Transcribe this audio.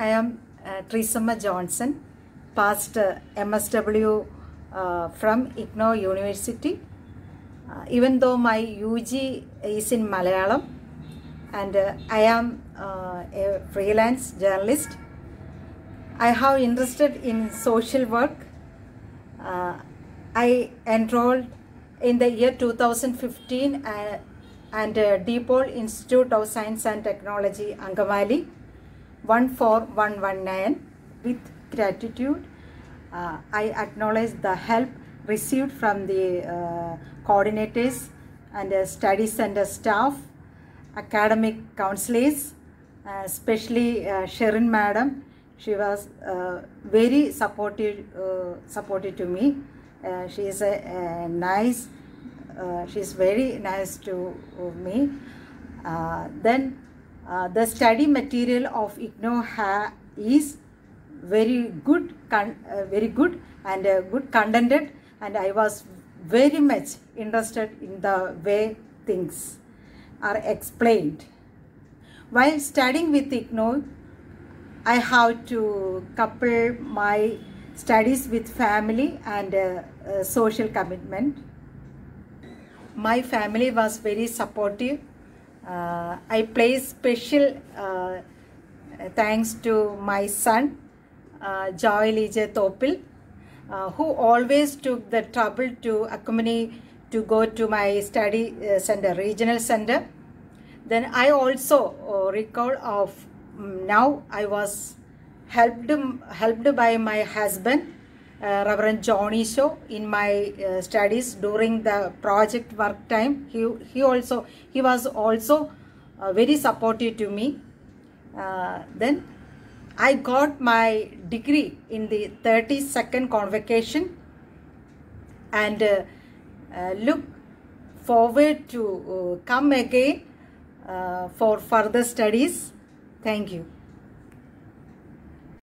I am uh, Tresamma Johnson, past uh, MSW uh, from IGNOU University. Uh, even though my UG is in Malayalam and uh, I am uh, a freelance journalist, I have interested in social work. Uh, I enrolled in the year 2015 uh, and uh, Institute of Science and Technology, Angamali, 14119. With gratitude, uh, I acknowledge the help received from the uh, coordinators and uh, study center staff, academic counselors, uh, especially uh, Sherin madam. She was very supportive, supportive to me. She is a, a nice, she is very nice to me. Then uh, the study material of IGNOU is very good, uh, very good and uh, good contented, and I was very much interested in the way things are explained. While studying with IGNOU, I have to couple my studies with family and uh, uh, social commitment. My family was very supportive. Uh, I place special uh, thanks to my son, uh, Joy Topil, uh, who always took the trouble to accompany to go to my study center, regional center. Then I also recall of mm, now I was helped helped by my husband, uh, Reverend Johnny Shaw, in my uh, studies during the project work time. He he also he was also uh, very supportive to me. Uh, then I got my degree in the 32nd convocation and uh, uh, look forward to come again for further studies. Thank you.